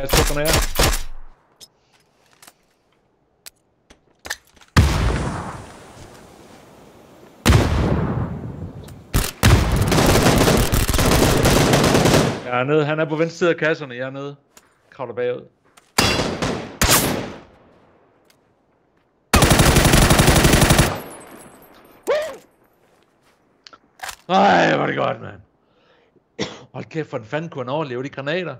Kaste på granater. Jeg er nede. Han er på venstre side af kasserne. Jeg er nede. Kravler bagud. Nej, hvor er det godt, mand. Hold kæft, for den fanden kunne han overleve de granater.